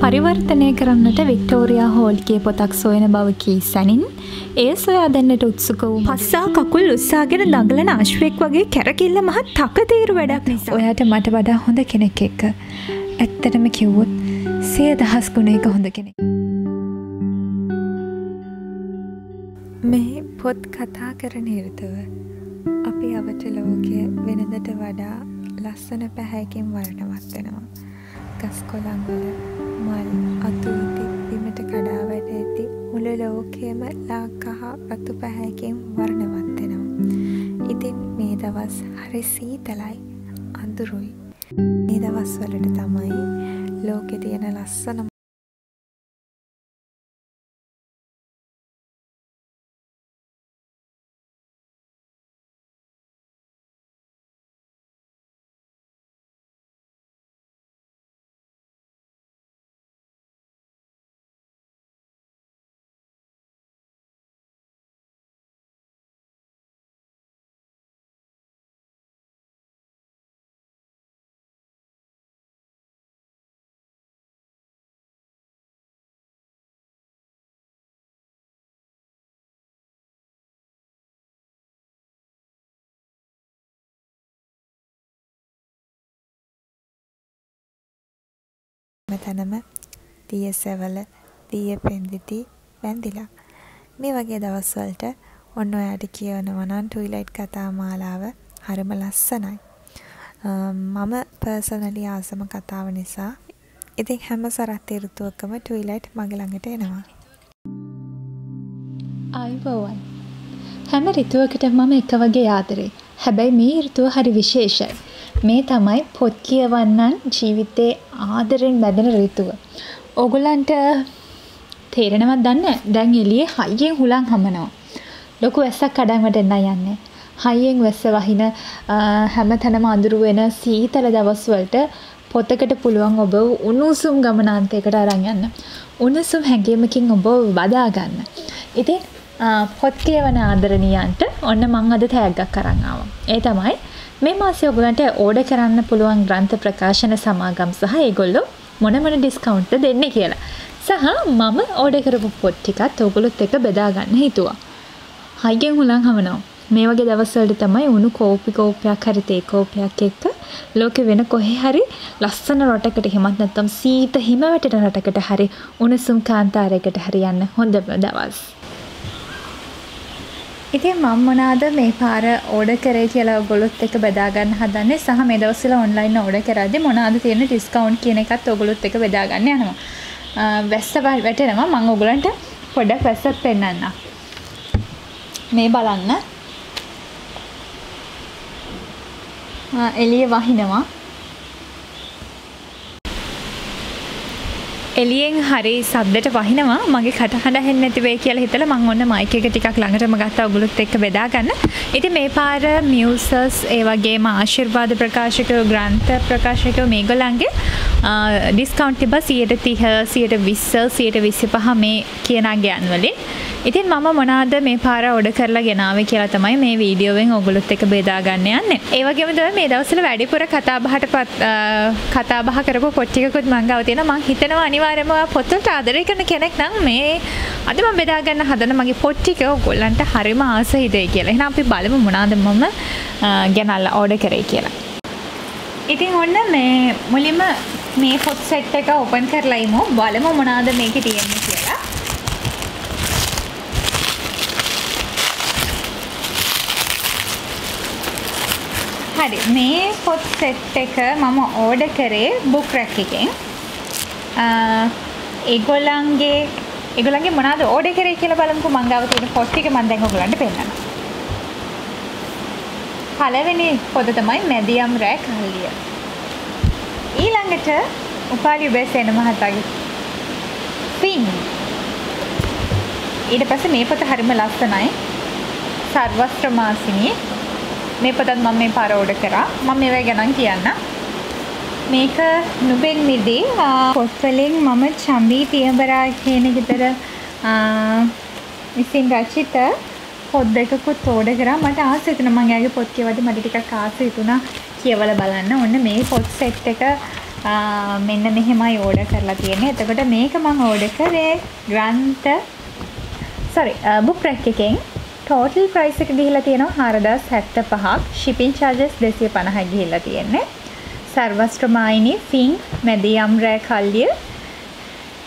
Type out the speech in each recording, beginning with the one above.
පරිවර්තනය කරන්නට වික්ටෝරයා හෝල්ගේ පොතක් සොයන බව කී සැනින්. ඒ සොයා දෙන්නට උත්සුක වූ පස්සා කකුල් උත්සාගෙන දඟලන අශ්වයෙක් වගේ කැරකිල්ල මහත් තකතීරු වැඩක් නිසා. ඔයාට මට වඩා හොඳ කෙනෙක් එක්ක. ඇත්තටම කිව්වොත් සිය දහස් ගුණයක හොඳ කෙනෙක්. මේ පොත් කතා කරන නිර්තව අපි අවට ලෝකය වෙනදට වඩා ලස්සන පැහැයකින් වර්ණවත් වෙනවා ගස් කොළන්වල මල් අතුයිති බිමට කඩා වැට ඇති මුළු ලෝකයම ලාකහ රතු පැහැයකින් වර්ණවත්වෙනවා. ඉතින් මේ දවස් හරි සීතලයි අඳුරුයි. මේ දවස් වලට තමයි ලෝකෙ තියෙන ලස්සන තැනම දිය සැවල දිය පෙන්දිති වැන්දිලා. මේ වගේ දවස්වලට ඔන්න ඔයාට කියවනවා නම් ට්විලයිට් කතා මාලාව හරිම ලස්සනයි. මම පර්සනලි ආසම කතාව නිසා ඉතින් හැම සරත් ඍතුවකම ට්විලයිට් මගේ ළඟට එනවා. අයිබෝවන්. හැම ඍතුවකට මම එක වගේ ආදරේ. හැබැයි මේ ඍතුව හරි විශේෂයි. මේ තමයි පොත් කියවන්නන් ජීවිතේ ආදරෙන් බැඳෙන ඍතුව. ඕගොල්ලන්ට තේරෙනවද දන්නේ දැන් එළියේ හයියෙන් හුලං හමනවා. ලොකු වැස්සක් කඩන් වැටෙන්නයි යන්නේ. හයියෙන් වැස්ස වහින හැම තැනම අඳුරු වෙන සීතල දවස්වලට පොතකට පුළුවන් ඔබ උණුසුම් ගමනාන්තයකට අරන් යන්න. උණුසුම් හැඟීමකින් ඔබ බදා ගන්න. ඉතින් පොත් කියවන ආදරණීයන්ට ඔන්න මං අද තෑග්ගක් අරන් ආවා. ඒ තමයි මේ මාසේ ඔයගලන්ට ඕඩර් කරන්න පුළුවන් ග්‍රන්ථ ප්‍රකාශන සමාගම් සහ ඒගොල්ලෝ මොන මොන ඩිස්කවුන්ට් දෙන්නේ කියලා. සහ මම ඕඩර් කරපු පොත් ටිකත් ඔයගොල්ලොත් එක්ක බෙදා ගන්න හිතුවා. හයියෙන් හුලං හමනවා. මේ වගේ දවස්වලට තමයි උණු කෝපි කෝපයක් හරි තේ කෝපයක් එක්ක ලෝකෙ වෙන කොහේ හරි ලස්සන රටකට හිමත් නැත්තම් සීත හිම වැටෙන රටකට හරි උණුසුම් කාන්තාරයකට හරි යන්න හොඳම දවස්. ඉතින් මම මොනවාද මේ පාර ඕඩර් කරේ කියලා ඔයගොල්ලොත් එක්ක බෙදා ගන්න හදන්නේ සහ මේ දවස්වල ඔන්ලයින් ඕඩර් කරද්දී මොනවාද තියෙන ඩිස්කවුන්ට් කියන එකත් ඔයගොල්ලොත් එක්ක බෙදා ගන්න යනවා. වැස්ස වැටෙනවා මම ඔයගොල්ලන්ට පොඩ්ඩක් වැස්සත් පෙන්නන්නම්. මේ බලන්න. එළිය වහිනවා. එළියෙන් හරි සද්දට වහිනවා මගේ කටහඬ ඇහෙන්නේ නැති වෙයි කියලා හිතලා මම ඔන්න මයික් එක ටිකක් ළඟටම ගත්තා ඔයගොල්ලොත් එක්ක බෙදා ගන්න. ඉතින් මේ පාර මියුසස් ඒ වගේම ආශිර්වාද ප්‍රකාශකයෝ ග්‍රන්ථ ප්‍රකාශකයෝ මේගොල්ලන්ගේ ඩිස්කවුන්ට් තිබ්බා 130 120 125 මේ කියන අගයන් වලින්. ඉතින් මම මොනවාද මේ පාර ඔඩ කරලා ගෙනාවේ කියලා තමයි මේ වීඩියෝවෙන් ඔයගොල්ලොත් එක්ක බෙදා ගන්න යන්නේ. ඒ වගේම තමයි මේ දවස්වල වැඩිපුර කතා බහට කතා බහ කරපු පොත් ටිකකුත් මං ගාව තියෙනවා. මං හිතනවා අනිවාර්යයෙන් අනිවාර්යයෙන්ම පොත්වලට ආදරය කරන කෙනෙක් නම් මේ අද මම බෙදා ගන්න හදන මගේ පොත් ටික ඔයගොල්ලන්ට හරිම ආස හිතෙයි කියලා. එහෙනම් අපි බලමු මොනවාද මම ගෙනල්ලා ඕඩර් කරේ කියලා. ඉතින් ඔන්න මේ මුලින්ම මේ පොත් සෙට් එක ඕපන් කරලා ඉමු. බලමු මොනවාද මේකේ තියෙන්නේ කියලා. හරි මේ පොත් සෙට් එක මම ඕඩර් කරේ බුක් රැක් එකෙන්. ඒගොල්ලන්ගේ ඒගොල්ලන්ගේ මොනවද ඕඩර් කරේ කියලා බලමුකෝ මං ගාව තියෙන පොත් ටික මම දැන් ඔයගොල්ලන්ට පෙන්නනවා. පළවෙනි පොත තමයි මැදියම් රෑ කල්ලිය. ඊළඟට උපාලි උබේසේන මහතාගේ ෆින්. ඊට පස්සේ මේ පොත හරිම ලස්සනයි. සර්වස්ත්‍ර මාසිනී මේ පොතත් මම මේ පාර ඕඩර් කරා. මම මේවා ගැන කියන්නම්. මේක නුබෙන් මිදී පොත්වලින් මම චම්බී පියඹරා කියන ගෙදර විසින් රචිත පොත් දෙකකුත් ඕඩර් කරා මට ආස හිතුණා මම එයාගේ පොත් කියවද්දි මට ටිකක් ආස හිතුණා කියවලා බලන්න. ඔන්න මේ පොත් සෙට් එක මෙන්න මෙහෙමයි ඕඩ කරලා තියෙන්නේ එතකොට මේක මං ඕඩ කරේ ග්‍රන්ත සරි බුක් රැක් එකෙන් ටෝටල් ප්‍රයිස් එක ගිහිල්ලා තියෙනවා හාරදස් හැත්ත පහක් ශිපින් චාර්ජස් දෙසිය පණහයි ගිහිල්ලා තියෙන්නේ සර්වස්ට්‍රමායිනි ෆින් මැදියම් රෑ කල්ලිය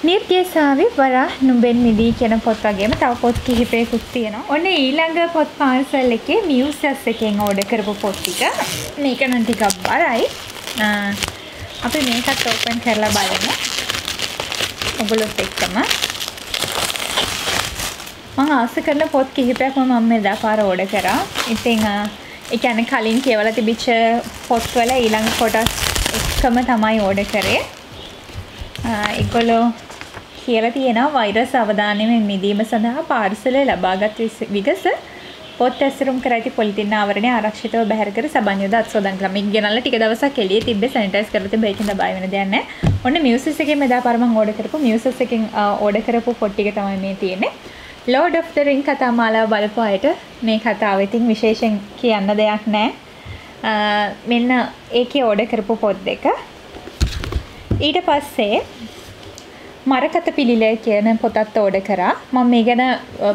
නිර්ගේ සාවි වරා නුඹෙන් මිදී කියන පොත් වගේම තව පොත් කිහිපයකුත් තියෙනවා. ඔන්න ඊළඟ පොත් පාර්සල් එකේ මියුසස් එකෙන් ඕඩර් කරපු පොත් ටික. මේක නම් ටිකක් බරයි. අපි මේකත් ඕපන් කරලා බලමු. ඔගොල්ලොත් එක්කම. මම ආස කරන පොත් කිහිපයක්ම මම එදා පාර ඕඩර් කරා. ඉතින් ඒ කියන්නේ කලින් කියවලා තිබිච්ච පොත්වල ඊළඟ කොටස් එක්කම තමයි ඕඩර් කරේ. ඒගොල්ලෝ කියලා තියෙනවා වෛරස් අවධානයෙන් මිදීම සඳහා පාර්සලය ලබාගත් විගස පොත් ඇසුරුම් කර ඇති පොලිතින් ආවරණය ආරක්ෂිතව බැහැර කර සබන් යොදා අත්සෝදන් කළා. මික් ගෙනල්ලා ටික දවසක් එළියේ තිබ්බේ සැනිටයිස් කරලා තිබ්බේ ඒකෙන් බය වෙන දෙයක් නැහැ. ඔන්න මියුසිස් එකෙන් මෙදා පාර මම ඕඩර් කරපු මියුසිස් එකෙන් ඕඩර් කරපු පොත් ටික තමයි මේ තියෙන්නේ. Lord of the Ring කතා මාලාව බලපු අයට මේ කතාව ඉතින් විශේෂයෙන් කියන්න දෙයක් නැහැ. මෙන්න ඒකේ ඕඩර් කරපු පොත් දෙක. ඊට පස්සේ මරකත පිළිලය කියන පොතත් ඕඩ කරා. මම මේ ගැන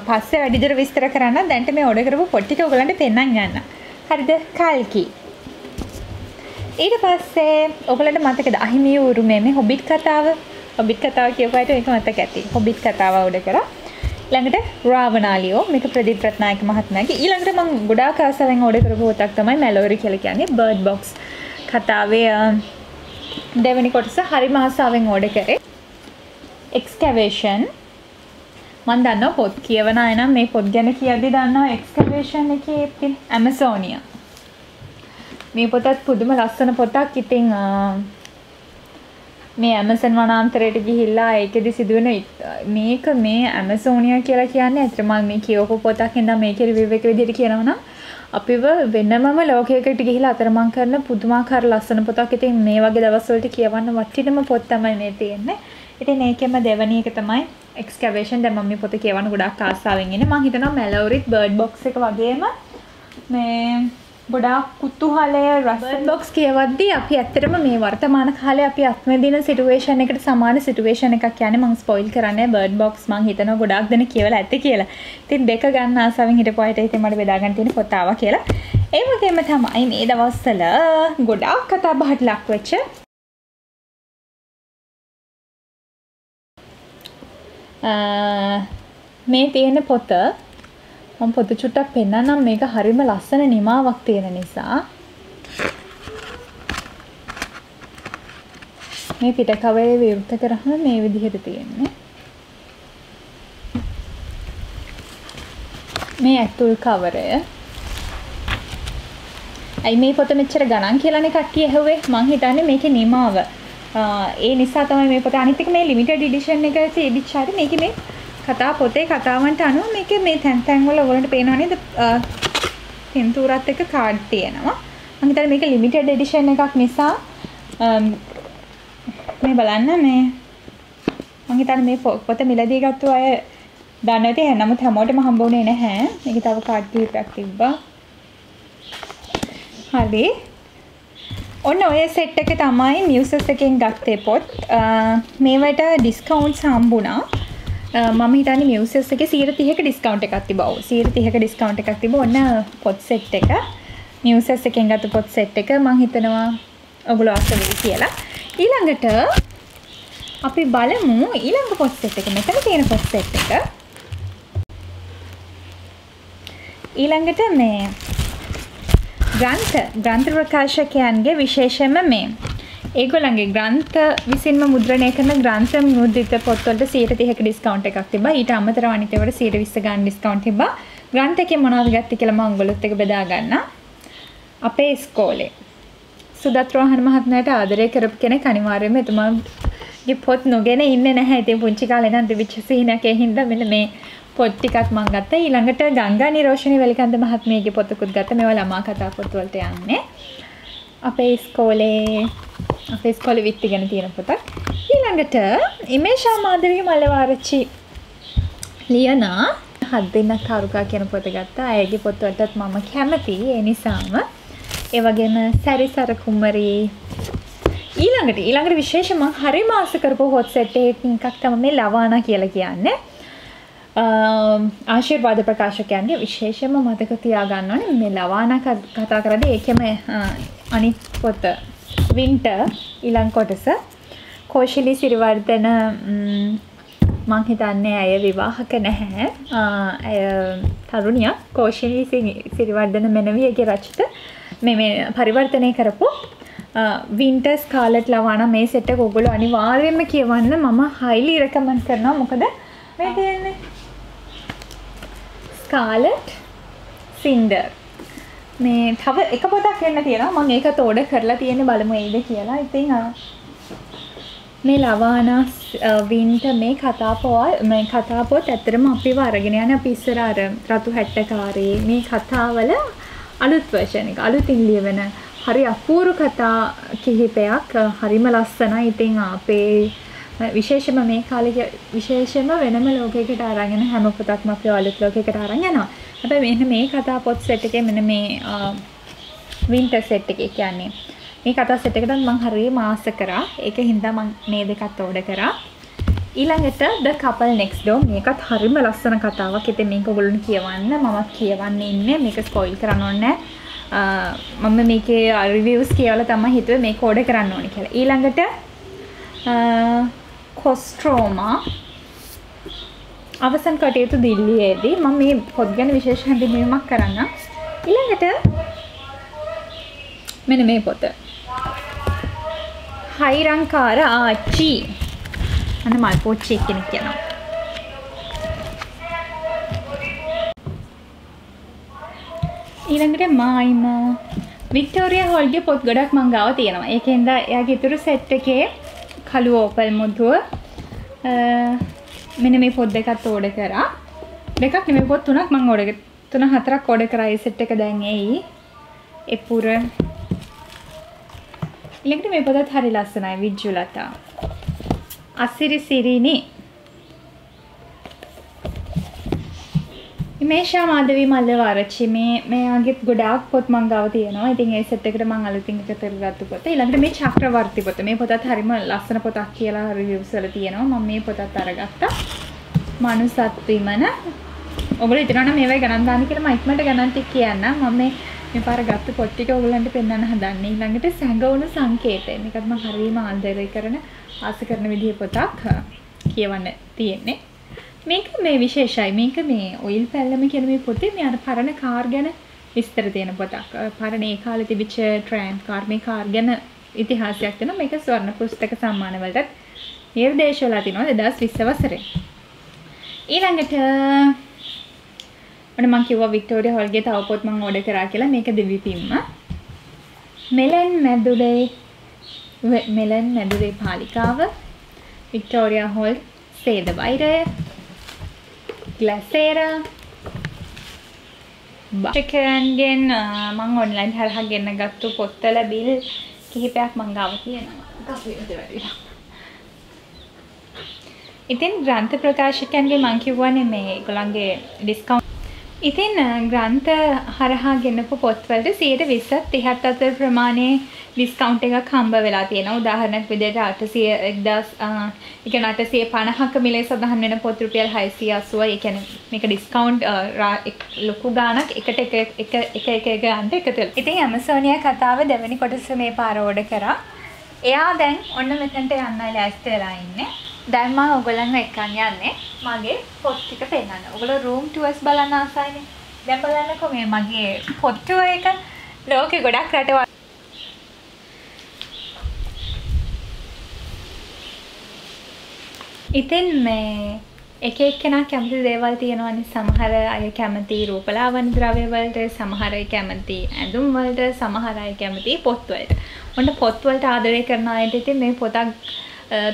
පස්සේ වැඩිදුර විස්තර කරන්න. දැන්ට මේ ඕඩ කරපු පොට්ටික ඔගලන්ට පෙන්න්න යන්න. හරිද? කල්කි. ඊට පස්සේ ඔගලට මතකද අහිමිය උරුමේ මේ හොබිට් කතාව? ඔබිත් කතාව කියවයට එක මතක ඇති. හොබිත් කතාව ඕඩ කර. ළඟට රාවනාලියෝ මේක ප්‍රදීප් රත්නායක මහත්මයාගේ. ඊළඟට මම ගොඩාක් ආසාවෙන් ඕඩර් කරපු පොතක් තමයි මැලෝරි කියලා කියන්නේ බර්ඩ් බොක්ස් කතාවේ දෙවැනි කොටස හරිම ආසාවෙන් ඕඩර් කරේ. එක්ස්කවේෂන් මන් දන්න පොත් කියවන අයනම් මේ පොත් ගැන කියද්දි දන්නවා එක්ස්කවේෂන් එකේ ඇමසෝනිය. මේ පොතත් පුදුම ලස්සන පොතක්. ඉතින් මේ ඇමසන් වනාන්තරයට ගිහිල්ලා ඒකෙදි සිදුවෙන මේක මේ ඇමසෝනිය කියලා කියන්නේ ඇත්තටම මේ කියවපු පොතක් ඉඳන් මේකේ රිවිව් එක විදිහට කියනවා නම් අපිව වෙනමම ලෝකයකට ගිහිලා අතරමං කරන පුදුමාකාර ලස්සන පොතක්. ඉතින් මේ වගේ දවස්වලට කියවන්න වටිනම පොත් තමයි මේ තියෙන්නේ. ඉතින් ඒකෙම දෙවැනි එක තමයි එක්ස්කවේෂන් දැන් මම මේ පොත කියවන්න ගොඩාක් ආසාවෙන් ඉන්නේ. මම හිතනවා මැලෝරිත් බර්ඩ් බොක්ස් එක වගේම මේ ගොඩාක් කුතුහලය රසන් බොක්ස් කියවද්දී අපි ඇත්තටම මේ වර්තමාන කාලේ අපි අත්විඳින සිටුේෂන් එකට සමාන සිටුේෂන් එකක් කියන්නේ මම ස්පොයිල් කරන්නේ බර්ඩ් බොක්ස් මම හිතනවා ගොඩාක් දෙනෙක් කියවලා ඇත්තේ කියලා. ඉතින් දෙක ගන්න ආසාවෙන් හිටපු අයට ඉතින් මට බෙදා ගන්න තියෙන පොත ආවා කියලා. ඒ වගේම තමයි මේ දවස්වල ගොඩාක් කතා බහට ලක් වෙච්ච මේ තියෙන පොත මම පොත චුට්ටක් පෙන්නන්නම්. මේක හරිම ලස්සන නිමාවක් තියෙන නිසා. මේ පිටකවයේ විවෘත කරහම මේ විදිහට තියෙන්නේ. මේ ඇතුල් කවරය ඇයි මේ පොත මෙච්චර ගණන් කියලානේ කට්ටිය ඇහුවේ? මං හිතන්නේ මේකේ නිමාව. ඒ නිසා තමයි මේ පොත අනිත් එක මේ ලිමිටඩ් එඩිෂන් එක තිබිච්ච හරි මේකේ මේ කතා පොතේ කතාවන්ට අනුව මේකේ මේ තැන් තැන් වල ඔයගලන්ට පේනවා නේද? පින්තූරත් එක්ක කාඩ් තියෙනවා. මම හිතන්නේ මේක ලිමිටඩ් එඩිෂන් එකක් නිසා මේ බලන්න මේ. මම හිතන්නේ මේ පොත මිලදී ගත්තු අය දන්නේ නැති. නමුත් හැමෝටම හම්බ වුණේ නැහැ. මේක තව කාඩ් කිහිපයක් තිබ්බා. හරි. ඔන්න ඔය සෙට් එක තමයි මියසස් එකෙන් ගත්තේ පොත්. මේවට ඩිස්කවුන්ට් සම්බුණා මම හිතන්නේ මියසස් එකේ 130ක ඩිස්කවුන්ට් එකක් තිබව 130ක ඩිස්කවුන්ට් එකක් තිබව ඔන්න පොත් සෙට් එක. මියසස් එකෙන් ගත්ත පොත් සෙට් එක මම හිතනවා ඔගොල්ලෝ අස වෙයි කියලා. ඊළඟට අපි බලමු ඊළඟ පොත් සෙට් එක. මෙතන තියෙන පොත් සෙට් එක. ඊළඟට මේ ග්‍රන්ථ ග්‍රන්ථ ප්‍රකාශකයන්ගේ විශේෂම මේ ඒගොල්ලන්ගේ ග්‍රන්ථ විසින්ම මුද්‍රණය කරන ග්‍රන්ථ මුද්‍රිත පොත්වලට 130ක ඩිස්කවුන්ට් එකක් තිබ්බා. ඊට අමතරව අනිත් ඒවාට 120 ගන්න ඩිස්කවුන්ට් තිබ්බා. ග්‍රන්ථ එකේ මොනවද ගත්තේ කියලා මම ඔයගොල්ලොත් එක්ක බෙදා ගන්නම්. අපේ ඉස්කෝලේ සුදත් රෝහණ මහත්මයාට ආදරය කරපු කෙනෙක් අනිවාර්යයෙන්ම එතුමාගේ පොත් නොගෙන ඉන්නේ නැහැ. ඉතින් පුංචි කාලේ නම් තිබිච්ච සීනක් ඒ හින්දා මෙන්න මේ පොත් ටිකක් මම ගත්තා. ඊළඟට ගංගා නිරෝෂණී වෙලිකන්ද මහත්මියගේ පොතකුත් ගත්තා. මේවා ළමා කතා පොත් වලට යන්නේ. අපේ ඉස්කෝලේ අපේ ඉස්කෝලේ විත් ඉගෙන තියෙන පොතක්. ඊළඟට ඉමේෂා මාධවී මල්ලවාරච්චි ලියන හත් දෙන්නක් කරුකා කියන පොත ගත්තා. ඇයගේ පොත් වලටත් මම කැමතියි. ඒ නිසාම ඒ වගේම සැරිසර කුමරී ඊළඟට ඊළඟට විශේෂම හරි මාස කරපු හොත් සෙට් එකක් තමයි මේ ලවානා කියලා කියන්නේ. ආශිර්වාද ප්‍රකාශකයන්ගේ විශේෂම මතක තියාගන්න ඕනේ මේ ලවානා කතා කරද්දී ඒකෙම අනිත් පොත වින්ටර් ඊළඟ කොටස කෝෂිලි සිරිවර්ධන මං හිතන්නේ ඇය විවාහක නැහැ. ඇය තරුණියක් කෝෂිලි සිරිවර්ධන මෙනවියගේ රචිත මේ පරිවර්තනය කරපු වින්ටර්ස් කාලට් ලවාන මේ සෙට්ට ගොගුල අනිවාර්යයෙන්ම කියවන්න මම හයිලි රකමන් කරනවා. මොකද මේ තියෙන්නේ ස්කාලට් සින්ඩර් මේ තව එක පොතක් වෙන්න තියෙනවා. මම ඒක තෝඩ කරලා තියෙන බලමු ඒද කියලා. ඉතින් මේ ලවානස් වින්ට මේ කතාපොවල් මේ කතාපොත් ඇත්තරම අපිව අරගෙන යන අපි ඉස්සර අර රතු හැට්ටකාරී මේ කතාවල අලුත් වර්ෂන් එක අලුතින් ලියවෙන හරි අපූරු කතා කිහිපයක් හරිම ලස්සනයි. ඉතින් අපේ විශේෂම මේ කාලෙක විශේෂම වෙනම ලෝකයකට අරගෙන හැම පොතක්ම අපි අලුත් ලෝකයකට අරන් යනවා. හැබැයි මෙන්න මේ කතා පොත් සෙට් එකේ මෙන්න මේ වින්ටර් සෙට් එකේ කියන්නේ මේ කතා සෙට් එකකට මම හරිය මාස කරා. ඒක හින්දා මම මේ දෙකත් ඕඩර් කරා. ඊළඟට ද කපල් නෙක්ස් ඩෝ මේකත් හරිම ලස්සන කතාවක්. ඉතින් මේක ඔයගොල්ලෝ කියවන්න මමත් කියවන්න ඉන්නේ. මේක ස්පොයිල් කරන්න ඕනේ මම මේකේ රිවියස් කියවලා තමයි හිතුවේ මේක ඕඩර් කරන්න ඕනේ කියලා. ඊළඟට කොස්ට්‍රෝමා අවසන් කටයුතු දිල්ලියේදී මම මේ පොත් ගැන විශේෂ හැඳින්වීමක් කරන්න. ඊළඟට මෙන්න මේ පොත. හයිරංකාර ආච්චි. අන්න මල් පෝච්චි කෙනෙක් කියනවා. ඊළඟට මායිමා වික්ටෝරිය හොල්ගේ පොත් ගොඩක් මං ගාව තියෙනවා. ඒකෙන්ද එයාගේ ඉතුරු සෙට් එකේ කළු ඕපල් මුදුව මෙන්න මේ පොත් දෙකත් ඕඩර් කරා. දෙකක් නෙමෙයි පොත් තුනක් මං ඕඩර් තුන හතරක් ඕඩර් කරා ඒ සෙට් එක දැන් එයි. එපුර ඊළඟට මේ පොතත් හරි ලස්සනයි විජ්ජුලතා. අසිරි සිරිනි මේෂා මාධවී මල්ල වරච්චි මේ මෙයාගේ ගොඩාක් පොත් මං ගාව තියෙනවා. ඉතින් ඒ සෙට් එකට මං අලුතින් එකතු කරගත්තු පොත. ඊළඟට මේ චක්‍රවර්ති පොත. මේ පොතත් හරිම ලස්සන පොතක් කියලා රිවිව්ස් වල තියෙනවා. මම මේ පොතත් අරගත්තා. මනුසත් විමන. ඔයගොල්ලෝ හිතනවා නම් මේවයි ගණන් දාන්න කියලා මම ඉක්මනට ගණන් ටික කියන්නම්. මම මේ මේ පාර ගත්ත පොත් ටික ඔයගොල්ලන්ට පෙන්වන්න හදන්නේ. ඊළඟට සැඟවුණු සංකේතය. මේකත් මම හරියම ආදරය කරන ආස කරන විදිහේ පොතක් කියවන්න තියෙන්නේ. මේක මේ විශේෂයි මේක මේ ඔයිල් පැල්ලම කියන මේ පොතේ මේ අර පරණ කාර් ගැන විස්තර තියෙන පොතක්. පරණ ඒ කාලේ තිබිච්ච ට්‍රෑම් කාර් මේ කාර් ගැන ඉතිහාසයක් තියෙනවා. මේක ස්වර්ණ පුස්තක සම්මාන වලට නිර්දේශ වෙලා තිනවා 2020 වසරේ. ඊළඟට ඔන්න මං කිව්වා වික්ටෝරියා හෝල්ගේ තව පොත් මං ඕඩර් කරා කියලා මේක දිවිපින්ම. මෙලන් මැදුලේ මෙලන් මැදුලේ පාලිකාව වික්ටෝරියා හෝල් සේද වෛරය ග්ලැසේරා භාෂකයන්ගෙන් මං ඔන්ලයින් හරහා ගෙන්න ගත්තු පොත්තල බිල් කිහිපයක් මං ගාව තියෙනවා. ඉතින් ග්‍රන්ථ ප්‍රකාශකයන්ගේ මං කිව්වනේ මේ ඒගොල්ලන්ගේ ඩිස්කවුන්ට් ඉතින් ග්‍රන්ථ හරහා ගෙනපු පොත්වලට 120ත් 30ත් අතර ප්‍රමාණයේ ඩිස්කවුන්ට් එකක් හම්බ වෙලා තියෙනවා. උදාහරණයක් විදිහට 800 1000 ඒ කියන්නේ 850ක මිලේ සඳහන් වෙන පොත් රුපියල් 680. ඒ කියන්නේ මේක ඩිස්කවුන්ට් ලොකු ගාණක් එකට එක එක එක එක එක ගන්නට එකතු වෙලා. ඉතින් ඇමසෝනියා කතාව දෙවෙනි කොටස මේ පාර ඕඩර් කරා. එයා දැන් ඔන්න මෙතනට යන්නයි ලෑස්ති වෙලා ඉන්නේ. දැන් මම ඔයගොල්ලන්ව එක්කන් යන්නේ මගේ පොත් ටික පෙන්නන්න. ඔයගොල්ලෝ රූම් ටුවර්ස් බලන්න ආසයිනේ. දැන් බලන්නකෝ මේ මගේ පොත් ටුවර් එක ලෝකෙ ගොඩක් රටවල් ඉතින් මේ එක එක්කෙනා කැමති දේවල් තියෙනවනේ සමහර අය කැමති රූපලාවන්‍ය ද්‍රව්‍ය වලට සමහර අය කැමති ඇඳුම් වලට සමහර අය කැමති පොත් වලට. ඔන්න පොත් වලට ආදරය කරන අයට ඉතින් මේ පොතක්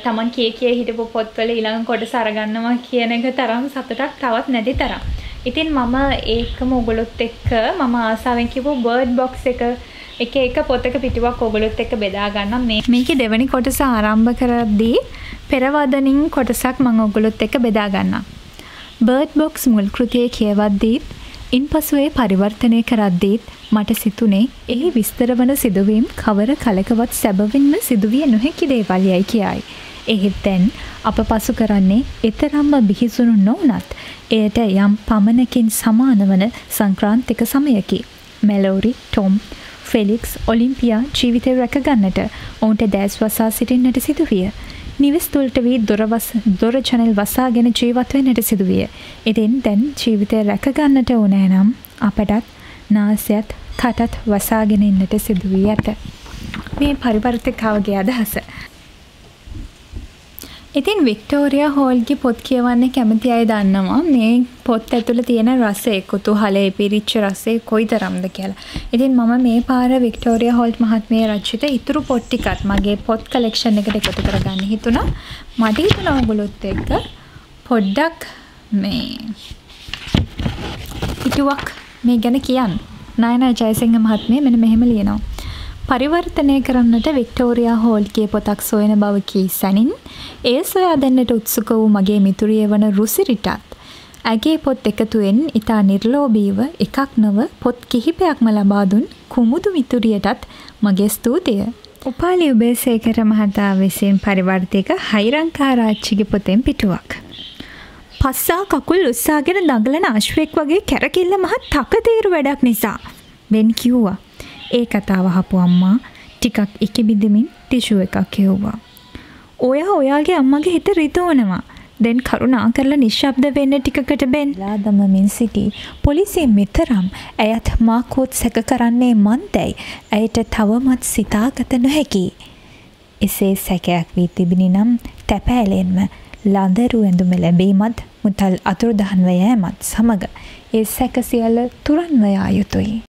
තමන් කිය කිය හිටපු පොත්වල ඊළඟ කොටස අරගන්නවා කියන එක තරම් සතුටක් තවත් නැති තරම්. ඉතින් මම ඒකම ඔගොල්ලොත් එක්ක මම ආසාවෙන් කිව්ව බර්ඩ් බොක්ස් එක එක එක පොතක පිටුවක් ඔගොල්ලොත් එක්ක බෙදා ගන්නම් මේ මේකේ දෙවෙනි කොටස ආරම්භ කරද්දී පෙරවදනින් කොටසක් මම ඔගොල්ලොත් එක්ක බෙදා ගන්නම්. බර්ඩ් බොක්ස් මුල් කෘතියේ කියවද්දී ඉන් පසුවේ පරිවර්තනය කරද්දීත් මට සිතුනේ එහි විස්තර වන සිදුවීම් කවර කලකවත් සැබවින්ම සිදුවිය නොහැකි දේවල් යයි කියයි. එහෙත් දැන් අප පසු කරන්නේ එතරම්ම බිහිසුණු නොවනත් එයට යම් පමණකින් සමානවන සංක්‍රාන්තික සමයකි. මෙලෝරි ටොම් ෆෙලික්ස් ඔලිම්පියා ජීවිතය රැකගන්නට ඔවුන්ට දැස් වසා සිටින්නට සිදුවිය. නිවෙස්තුල්ට වී දොර ජනල් වසාගෙන ජීවත්වන්නට සිදුවිය. ඉතින් දැන් ජීවිතය රැකගන්නට ඕනෑ නම් අපටත් නාසයත් කටත් වසාගෙන ඉන්නට සිදුවී ඇත. මේ පරිවර්තකාවගේ අදහස. ඉතින් වික්ටෝරිය හෝල්ගේ පොත් කියවන්න කැමති අය දන්නවා මේ පොත් ඇතුළ තියෙන රසේ කුතුහලේ පිරිච්ච රසේ කොයි තරම්ද කියලා. ඉතින් මම මේ පාර වික්ටෝරිය හෝල්ට් මහත්මේ රචිත ඉතුරු පොත් ටිකත් මගේ පොත් කලෙක්ෂන් එකට එකතු කරගන්න හිතුණා. මට හිතුණා ඔයගොල්ලොත් එක්ක පොඩ්ඩක් මේ ඉටුවක් මේ ගැන කියන්න. නයනා ජයසිංහ මහත්මිය මෙන්න මෙහෙම ලියනවා. පරිවර්තනය කරන්නට වික්ටෝරයා හෝල්ගේ පොතක් සොයන බව කී සැනින් ඒ සොයා දෙන්නට උත්සුක වූ මගේ මිතුරිය වන රුසිරිටත් ඇගේ පොත් එකතුවෙන් ඉතා නිර්ලෝබීව එකක් නොව පොත් කිහිපයක්ම ලබාදුන් කුමුදු මිතුරියටත් මගේ ස්තුතිය. උපාලි උබේසේකර මහතා විසින් පරිවර්තයක හයිරංකාරාච්චිගේ පොතෙන් පිටුවක්. පස්සා කකුල් උත්සාගෙන දඟලන අශ්වයෙක් වගේ කැරකිල්ල මහත් තකතේරු වැඩක් නිසා. වෙන් කිව්වා. ඒ කතාව අහපු අම්මා ටිකක් ඉකිබිඳමින් ටිෂුව එකක් හෙව්වා. ඔයා ඔයාගේ අම්මගේ හිත රිතෝනවා. දැන් කරුණා කරලා නිශ්ශබ්ද වෙන්න ටිකකට බෙන්ලා දමමින් සිටි. පොලිසිය මෙතරම් ඇයත් මාකෝත් සැක කරන්නේ මන්දැයි ඇයට තවමත් සිතාගත නොහැකි. එසේ සැකයක් වී තිබිණි නම් තැපෑලෙන්ම ලදරු ඇඳුම ලැබීමත් මුතල් අතුරුදහන්ව යෑමත් සමඟ ඒ සැක සියල්ල තුරන්ව යා යුතුයි.